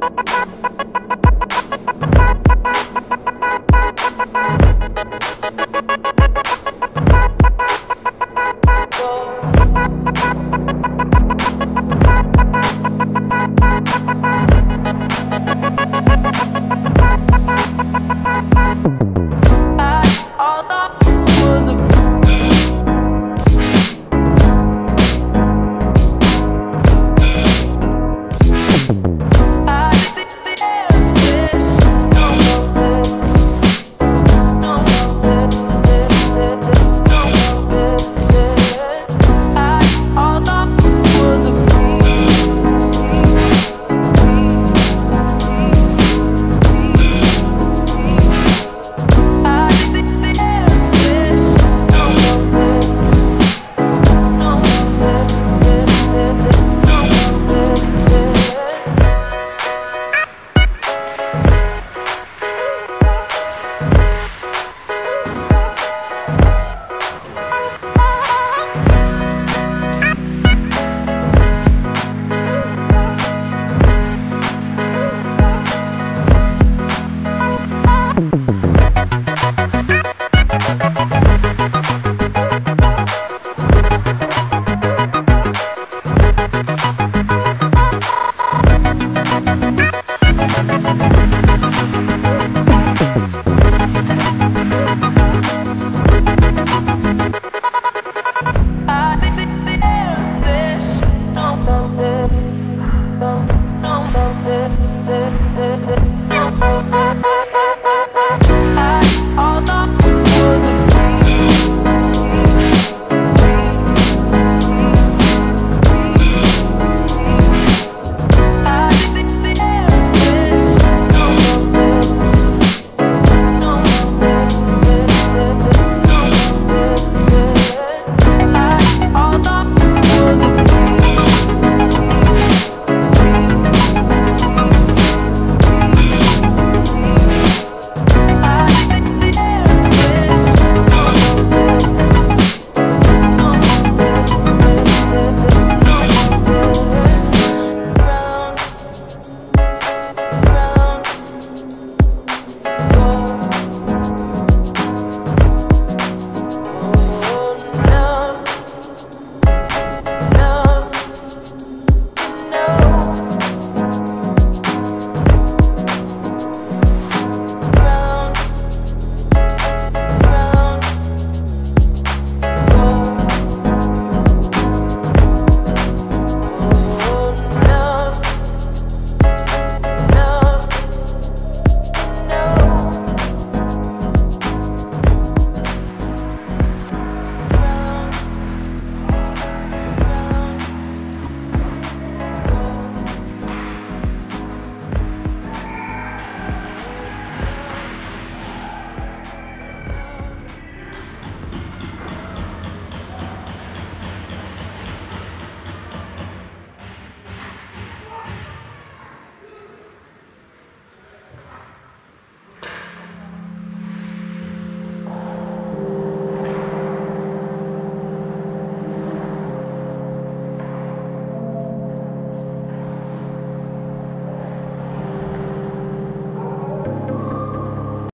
Bye.